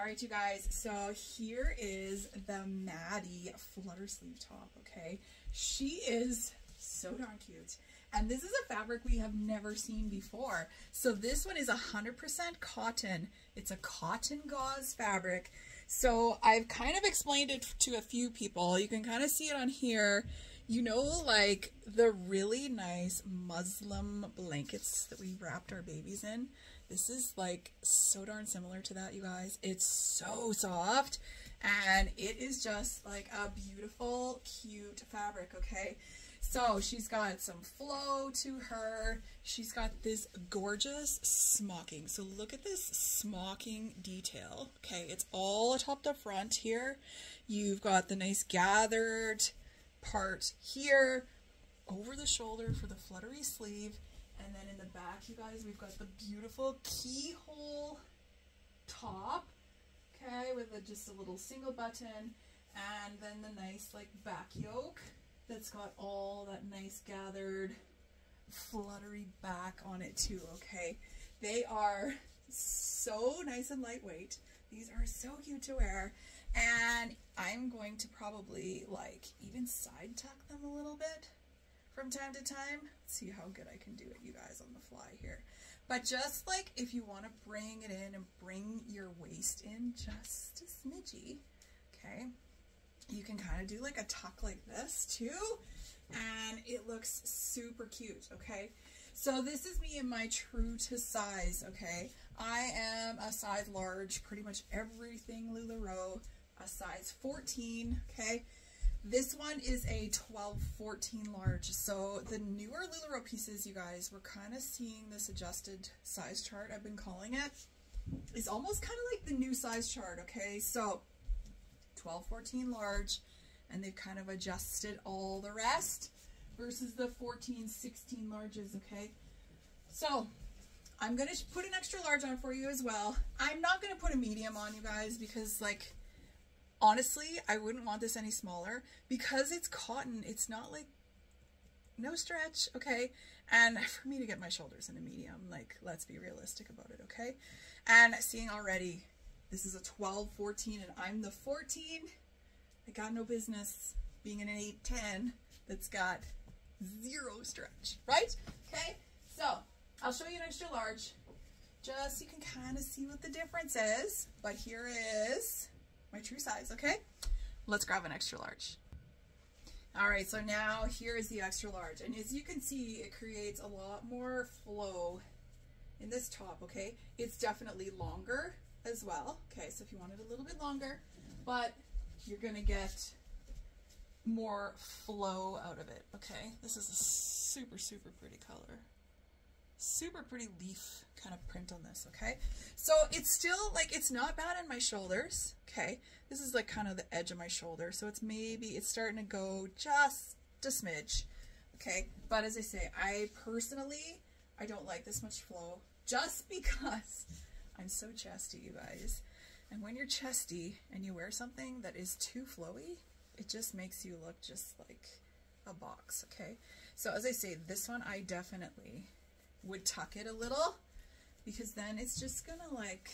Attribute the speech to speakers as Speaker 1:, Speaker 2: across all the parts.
Speaker 1: All right, you guys, so here is the Maddy flutter sleeve top, okay? She is so darn cute. And this is a fabric we have never seen before. So this one is 100% cotton. It's a cotton gauze fabric. So I've kind of explained it to a few people. You can kind of see it on here. You know, like the really nice muslin blankets that we wrapped our babies in? This is like so darn similar to that, you guys. It's so soft and it is just like a beautiful, cute fabric, okay? So she's got some flow to her. She's got this gorgeous smocking. So look at this smocking detail. Okay, it's all atop the front here. You've got the nice gathered part here over the shoulder for the fluttery sleeve. And then in the back, you guys, we've got the beautiful keyhole top, okay, with a, just a little single button. And then the nice like back yoke that's got all that nice gathered fluttery back on it too, okay? They are so nice and lightweight. These are so cute to wear. And I'm going to probably like even side tuck them a little bit from time to time. Let's see how good I can do it, you guys, on the fly here. But just like if you want to bring it in and bring your waist in just a smidgy, okay? You can kind of do like a tuck like this too. And it looks super cute, okay? So this is me in my true to size, okay? I am a size large, pretty much everything LuLaRoe, a size 14, okay? This one is a 12, 14 large. So the newer LuLaRoe pieces, you guys, we're kind of seeing this adjusted size chart, I've been calling it. It's almost kind of like the new size chart, okay? So 12, 14 large, and they've kind of adjusted all the rest versus the 14, 16 larges, okay? So I'm going to put an extra large on for you as well. I'm not going to put a medium on you guys because like, honestly, I wouldn't want this any smaller because it's cotton. It's not like, no stretch, okay? And for me to get my shoulders in a medium, like, let's be realistic about it, okay? And seeing already this is a 12, 14, and I'm the 14. I got no business being in an 8, 10 that's got zero stretch, right? Okay, so I'll show you an extra large just so you can kind of see what the difference is. But here is my true size, okay? Let's grab an extra large. All right, so now here is the extra large. And as you can see, it creates a lot more flow in this top, okay? It's definitely longer as well. Okay, so if you want it a little bit longer, but you're gonna get more flow out of it, okay? This is a super, super pretty color. Super pretty leaf kind of print on this, okay? So it's still, like, it's not bad on my shoulders, okay? This is like kind of the edge of my shoulder, so it's maybe, it's starting to go just a smidge, okay? But as I say, I personally, I don't like this much flow just because I'm so chesty, you guys. And when you're chesty and you wear something that is too flowy, it just makes you look just like a box, okay? So as I say, this one I definitely would tuck it a little because then it's just gonna like,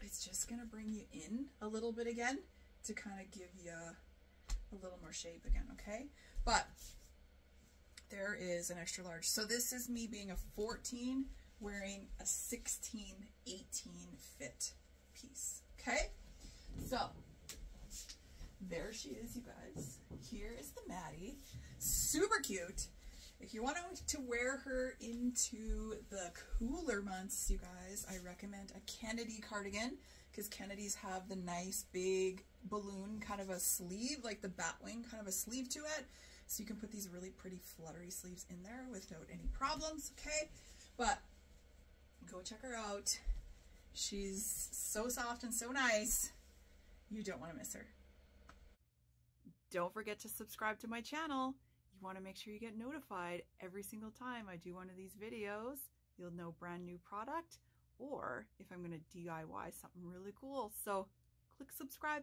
Speaker 1: it's just gonna bring you in a little bit again to kind of give you a little more shape again, okay? But there is an extra large. So this is me being a 14 wearing a 16, 18 fit piece. Okay, so there she is, you guys. Here is the Maddy. Super cute. If you want to wear her into the cooler months, you guys, I recommend a Kennedy cardigan because Kennedy's have the nice big balloon kind of a sleeve, like the batwing kind of a sleeve to it. So you can put these really pretty fluttery sleeves in there without any problems, okay? But Go check her out. She's so soft and so nice. You don't want to miss her. Don't forget to subscribe to my channel. You want to make sure you get notified every single time I do one of these videos. You'll know brand new product or if I'm going to DIY something really cool. So click subscribe.